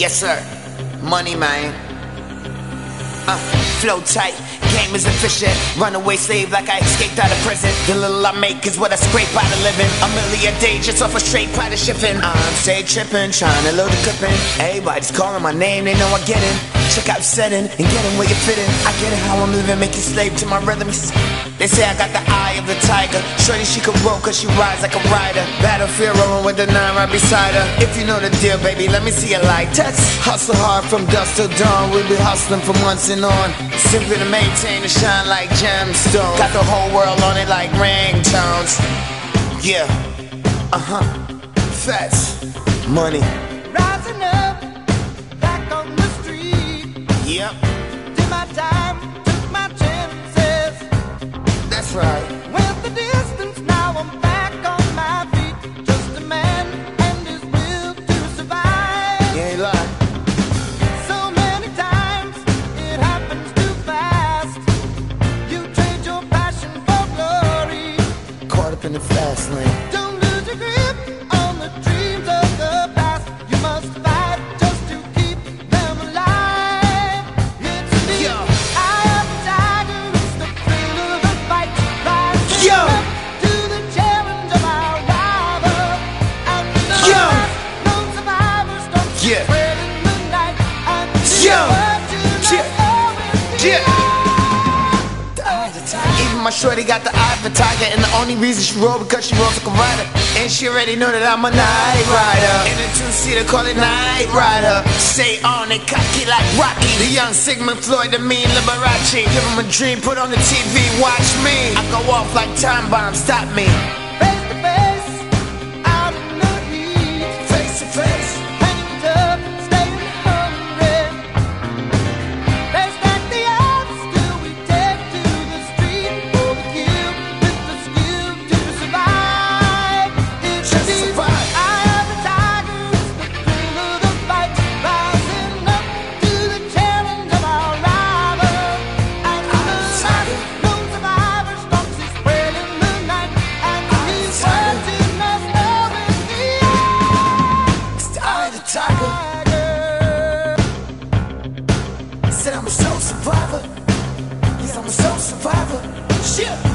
Yes, sir. Money, man. Uh, flow tight, game is efficient. Runaway slave like I escaped out of prison. The little I make is what I scrape out of living. A million a day just off a straight pot of shipping. I'm stay tripping, trying to load the clipping. Everybody's calling my name, they know I get it. Check out setting and get in where you fit in. I get it how I'm living, make you slave to my rhythms. They say I got the eye of the tiger. Shorty, she could roll cause she rides like a rider. Battlefield rolling with the nine right beside her. If you know the deal, baby, let me see your light touch. Hustle hard from dusk till dawn. We'll be hustling from months and on. Simply to maintain and shine like gemstones. Got the whole world on it like ringtones. Yeah. Uh huh. Fats. Money. Yep. Did my time, took my chances. That's right. What you Yeah. Yeah. Even my shorty got the eye for tiger, and the only reason she roll because she rolls like a rider. And she already know that I'm a night rider. In a two-seater, call it night rider. Stay on it, cocky like Rocky. The young Sigmund Freud, the mean Liberace. Give him a dream, put on the TV, watch me. I go off like time bombs, stop me. survivor. Shit.